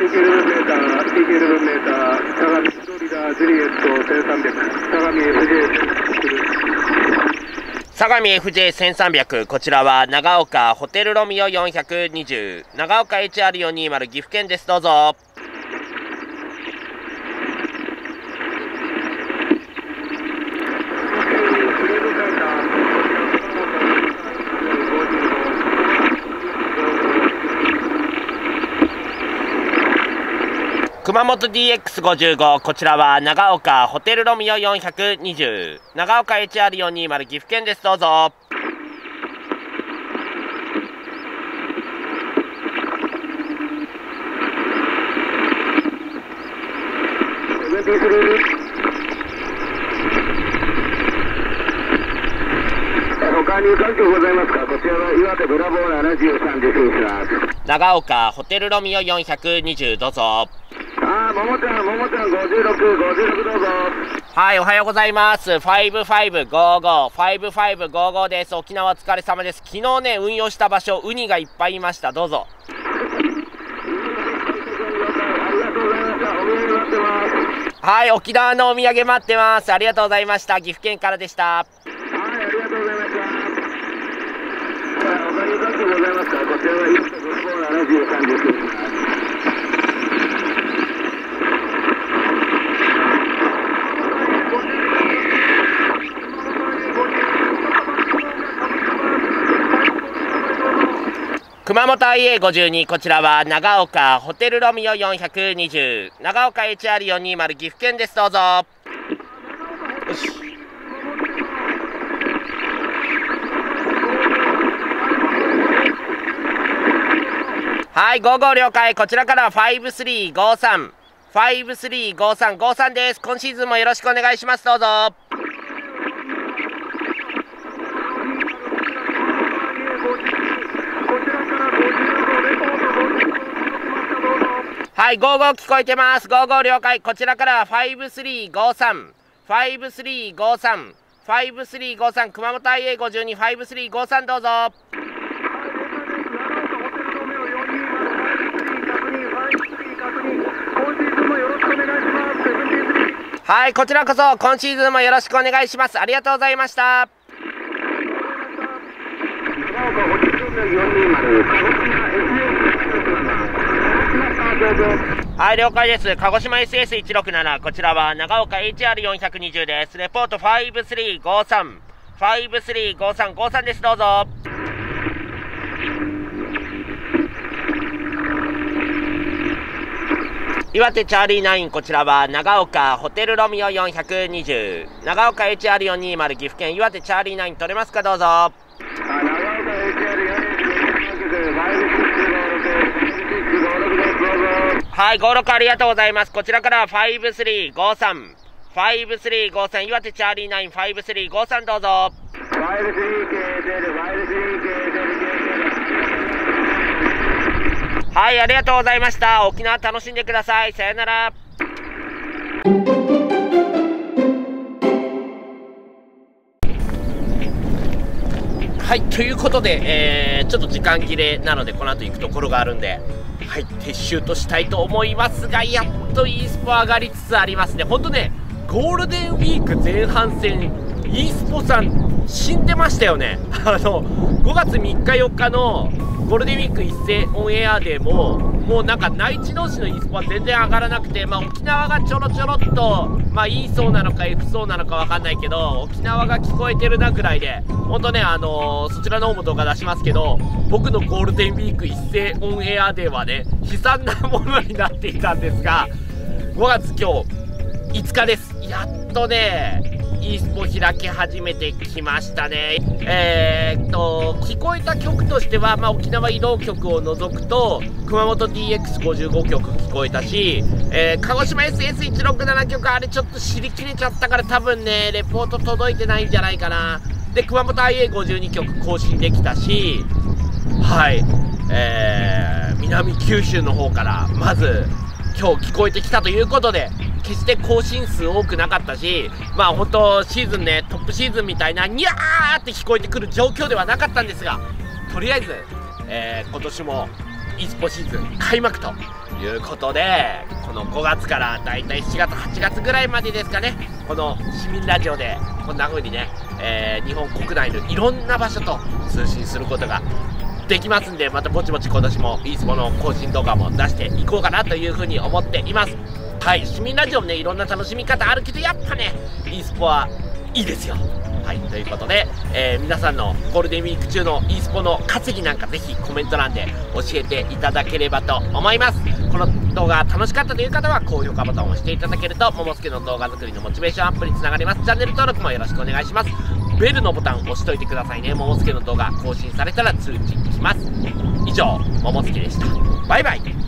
TK11 メーター、TK11 メーター、相模フロリダ、ジュリエット1300、相模 FJ 相模 FJ1300 こちらは長岡ホテルロミオ420長岡 HR420 岐阜県です。どうぞ。熊本 DX55 こちらは長岡ホテルロミオ420長岡 HR420 岐阜県です。どうぞ。ございますか？こちらは岩手ブラボー73で失礼します。長岡ホテルロミオ420どうぞああももちゃんももちゃん5656どうぞはいおはようございます5555 5555です。沖縄お疲れ様です。昨日ね運用した場所ウニがいっぱいいました。どうぞ。はい沖縄のお土産待ってます。ありがとうございました。岐阜県からでした。はい、ありがとうございました。はい、他に何かございますかこちらは岩手ブラボー73です。熊本 IA52 こちらは長岡ホテルロミオ420長岡 HR420 岐阜県です。どうぞ。よしはい55了解。こちらから5353 535353です。今シーズンもよろしくお願いします。どうぞ。はい、55聞こえてます。55了解。こちらから5353。5353。5353熊本 IA52 5353どうぞ。はい、こちらこそ今シーズンもよろしくお願いします。ありがとうございました。長岡ホテルロミオ420鹿児島 SS はい、了解です。鹿児島 SS167。こちらは長岡 HR420 です。レポート5353。535353です。どうぞ。岩手チャーリー9こちらは長岡ホテルロミオ420長岡 HR420 岐阜県岩手チャーリー9取れますか？どうぞあ長岡 HR420 です。はい、56ありがとうございます。こちらから5353。5353岩手チャーリー9 5353どうぞ。53K 出る 53K 出るはい、ありがとうございました。沖縄楽しんでください。さよなら。はい、ということで、えー、ちょっと時間切れなので、この後行くところがあるんで、はい、撤収としたいと思いますが、やっと e スポ上がりつつありますね。ほんとね、ゴールデンウィーク前半戦、e スポさん死んでましたよね。あの、5月3日4日のゴールデンウィーク一斉オンエアでも、もうなんか内地同士の e スポは全然上がらなくて、まあ沖縄がちょろちょろっと、まあ E 層なのか F 層なのかわかんないけど、沖縄が聞こえてるなぐらいで、ほんとね、あのーそちらの方も動画出しますけど、僕のゴールデンウィーク一斉オンエアではね、悲惨なものになっていたんですが、5月今日、5日です。やっとね、e スポ開き始めてきましたね。えー、っと、聞こえた曲としては、まあ、沖縄移動曲を除くと、熊本 DX55 曲聞こえたし、えー鹿児島 SS167 曲、あれちょっと知り切れちゃったから多分ね、レポート届いてないんじゃないかな。で、熊本 IA52 曲更新できたし、はい、えー、南九州の方から、まず、今日聞こえてきたということで、決して更新数多くなかったし、まあ本当シーズンね、トップシーズンみたいな、にゃーって聞こえてくる状況ではなかったんですが、とりあえず、えー今年も e スポシーズン開幕ということでこの5月からだいたい7月8月ぐらいまでですかねこの市民ラジオでこんな風にね、えー、日本国内のいろんな場所と通信することができますんでまたぼちぼち今年も e スポの更新動画も出していこうかなという風に思っています。はい市民ラジオもねいろんな楽しみ方あるけどやっぱね e スポはいいですよ。はい、ということで、えー、皆さんのゴールデンウィーク中の e スポの稼ぎなんかぜひコメント欄で教えていただければと思います。この動画楽しかったという方は高評価ボタンを押していただけるとももすけの動画作りのモチベーションアップにつながります。チャンネル登録もよろしくお願いします。ベルのボタンを押しといてくださいね。ももすけの動画更新されたら通知します。以上ももすけでした。バイバイ。